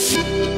you